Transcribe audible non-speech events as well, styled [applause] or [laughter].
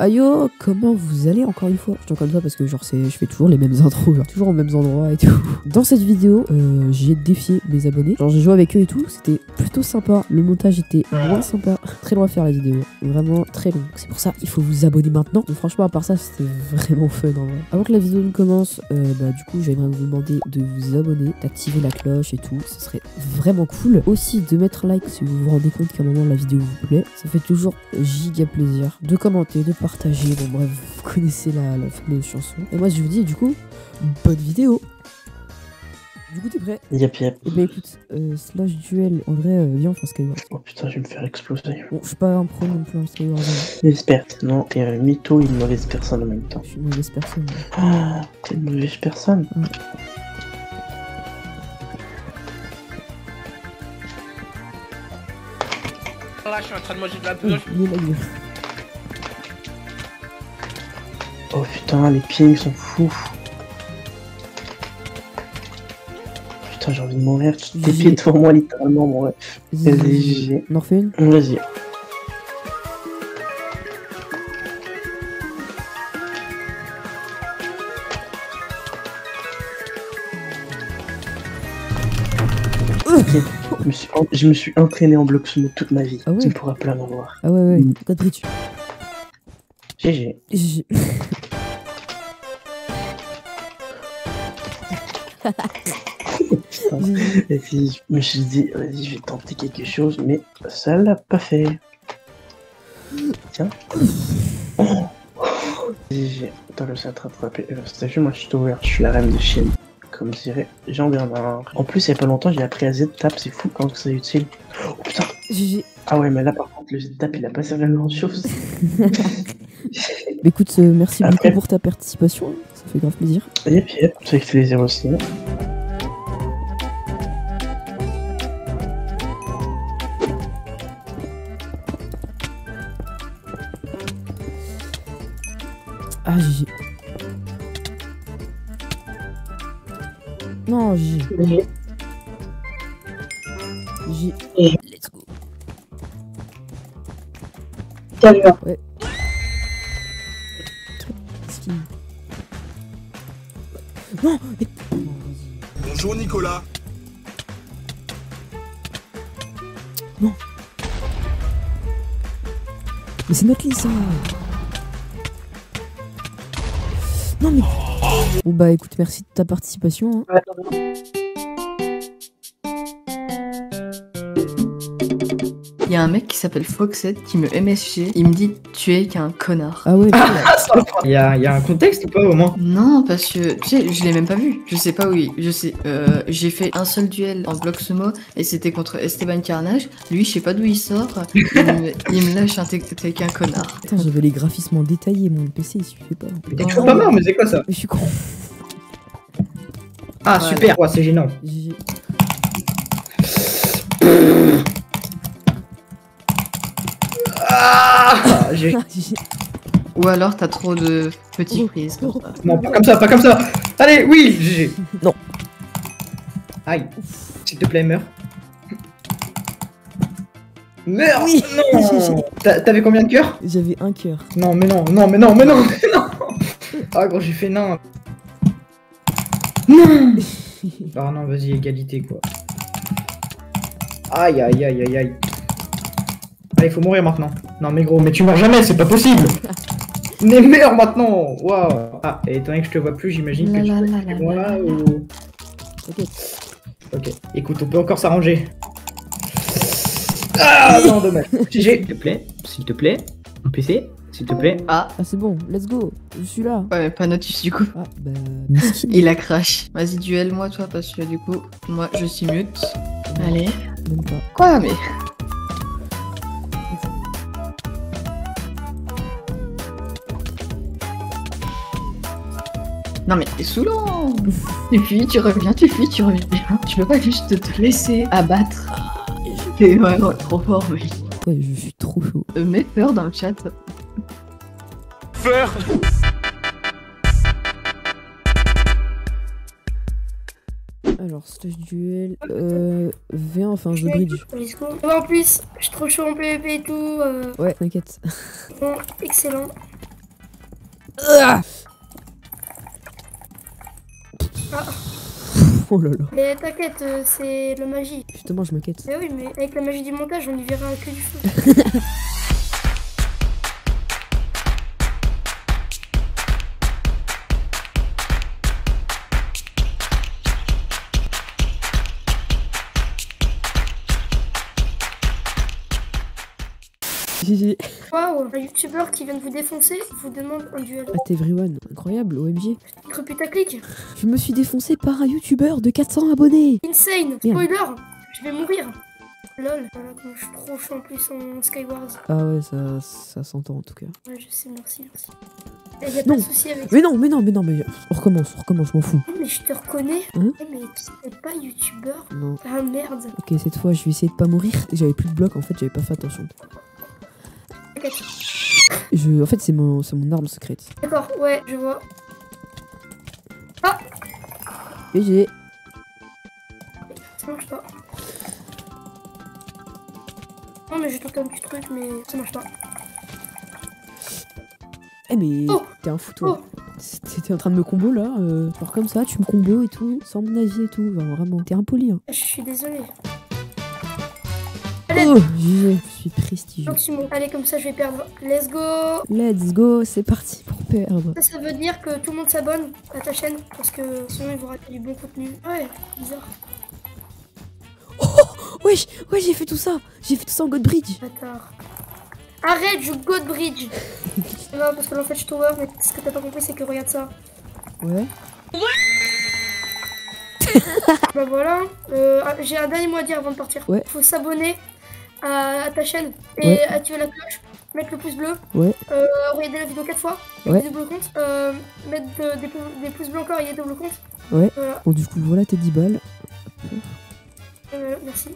Ayo, comment vous allez encore une fois? Je dis encore une fois parce que genre je fais toujours les mêmes [laughs] intros, genre toujours aux mêmes endroits et tout. Dans cette vidéo, euh, j'ai défié mes abonnés. Genre j'ai joué avec eux et tout, c'était plutôt sympa. Le montage était moins sympa. [laughs] Très long à faire la vidéo, vraiment très long. C'est pour ça il faut vous abonner maintenant. Franchement à part ça c'était vraiment fun en vrai. Avant que la vidéo ne commence, euh, bah du coup j'aimerais vous demander de vous abonner, d'activer la cloche et tout. Ce serait vraiment cool. Aussi de mettre like si vous vous rendez compte qu'à un moment la vidéo vous plaît. Ça fait toujours giga plaisir. De commenter, de partager. Bon bref, vous connaissez la, la fameuse chanson. Et moi je vous dis du coup, bonne vidéo du coup, t'es prêt? Yep, yep. Eh ben écoute, euh, slash duel, en vrai, euh, viens, on fait un Skyward. Oh putain, je vais me faire exploser. Bon, je suis pas un pro non plus en Skyward. perte. Non, t'es un mytho et une mauvaise personne en même temps. Je suis une mauvaise personne. Ah, t'es une mauvaise personne. Là, je suis en train de manger de la Oh, bûche. il est là, il est Oh putain, les pieds ils sont fous. Putain, j'ai envie de mourir. Tu tes devant moi, littéralement, mon ref. Vas-y, GG. On en refait une Vas-y. Ok. Je me, suis, je me suis entraîné en bloc sumo toute ma vie. Ah ouais Tu ne pourras pas m'avoir. Ah ouais, ouais, code dessus. [laughs] GG. Et puis je me suis dit, vas-y, je vais tenter quelque chose, mais ça l'a pas fait. Tiens. Oh. Attends, je sais attraper. Euh, T'as vu, moi je suis tower, je suis la reine de chienne. Comme dirait Jean Bernard. En plus, il y a pas longtemps, j'ai appris à Z-Tap, c'est fou quand c'est utile. Oh putain. j'ai- Ah ouais, mais là par contre, le Z-Tap il a pas servi à grand chose. [laughs] Bah, écoute, euh, merci Après- beaucoup pour ta participation. Ça fait grave plaisir. Yep, yep, ça fait plaisir aussi. Ah, GG. Non, GG. J'ai. Let's go. Ouais. Qu'est-ce qu'il- Non Non. Bonjour Nicolas. Mais c'est notre lit Bon bah écoute, merci de ta participation. hein. Il y a un mec qui s'appelle Foxette qui me MSG. Il me dit Tu es qu'un connard. Ah ouais, Il y a, il y a un contexte ou pas au moins? Non, parce que tu sais, je l'ai même pas vu. Je sais pas où il. Je sais. euh, J'ai fait un seul duel en bloc sumo et c'était contre Esteban Carnage. Lui, je sais pas d'où il sort. Il me, il me lâche un t'es t'es qu'un connard. Putain, j'avais les graphismes en détaillé, mon PC il suffit pas. T'es toujours pas mort, mais c'est quoi ça? Mais je suis con. Ah Voilà. super, ouais, c'est gênant. [laughs] GG. Ah, Ah. Ou alors t'as trop de petits prises comme ça. Non, pas comme ça, pas comme ça. Allez, oui, GG. Non. Aïe, s'il te plaît, meurs. Meurs Oui. Non T'a- T'avais combien de cœurs? J'avais un cœur. Non, mais non, non, mais non, mais non, mais non Ah, gros, j'ai fait nain. [laughs] Non Ah non, vas-y, égalité, quoi. Aïe, aïe, aïe, aïe, aïe. Allez, faut mourir maintenant. Non, mais gros, mais tu meurs jamais, c'est pas possible [laughs] Mais meurs maintenant Waouh Ah, et étant donné que je te vois plus, j'imagine que tu là, ou... T'inquiète. Ok, écoute, on peut encore s'arranger. Ah non, dommage. [laughs] GG, s'il te plaît, s'il te plaît, mon PC, s'il te plaît. Ah, Ah c'est bon, let's go. Je suis là. ouais, mais pas notice du coup. Ah bah... Il a crash. Vas-y, duel moi, toi, parce que du coup, moi, je suis mute. Allez. Même pas. Quoi, mais? Non mais c'est saoulant [laughs] Tu fuis, tu reviens, tu fuis, tu reviens. Tu peux pas juste te laisser abattre. T'es vraiment trop fort, mais... Ouais, je suis trop chaud. Euh, mets peur dans le chat. Fleur Alors, stage duel. Euh. V1, enfin, The Bridge. En plus, je suis trop chaud en PvP et tout. euh, Ouais, t'inquiète. bon, excellent. [laughs] Oh là là. Mais t'inquiète, euh, c'est la magie. Justement, je m'inquiète. Mais oui, mais avec la magie du montage, on y verra que du feu. GG. [laughs] Waouh, un youtubeur qui vient de vous défoncer vous demande un duel. At everyone. Incroyable, OMG. Cru putaclic. Je me suis défoncé par un youtubeur de 400 abonnés. Insane. Spoiler. Je vais mourir. Lol. Voilà, comment je suis trop chaud en plus en Skywars. Ah ouais, ça, ça s'entend en tout cas. Ouais, je sais, merci, merci. Y a pas Non. de souci avec Mais non, mais non, mais non, mais on recommence, on recommence, je m'en fous. ça. Mais je te reconnais. Hein Eh, mais tu n'es pas youtubeur. Non. Ah merde. Ok, cette fois, je vais essayer de pas mourir. J'avais plus de bloc, en fait, j'avais pas fait attention. Je, en fait, c'est mon, c'est mon arme secrète. D'accord, ouais, je vois. GG. Ça marche pas. Non, mais j'ai tenté un petit truc, mais ça marche pas. Eh, mais Oh t'es un fou, toi. T'étais en train de me combo là, euh, genre comme ça, tu me combo et tout, sans mon avis et tout. Enfin, vraiment, t'es impoli. Hein. Je suis désolée. Oh, je suis prestigieux. Allez, comme ça, je vais perdre. Let's go Let's go, c'est parti pour perdre. Ça, ça veut dire que tout le monde s'abonne à ta chaîne, parce que sinon, ils vont rater du bon contenu. Ouais, bizarre. Wesh, ouais, j'ai fait tout ça. J'ai fait tout ça en God Bridge. Bâtard. Arrête, je God Bridge [laughs] Non, parce que là, en fait, je tower, mais ce que t'as pas compris, c'est que regarde ça. Ouais. Bah voilà, euh, ah, j'ai un dernier mot à dire avant de partir. Ouais. Faut s'abonner à, ta chaîne et Ouais. activer la cloche, mettre le pouce bleu, Ouais. euh, regarder la vidéo 4 fois, Ouais. double compte, euh, mettre de- des, des pouces bleus encore et double compte. Ouais. Voilà, Bon, du coup, voilà tes 10 balles. euh, merci.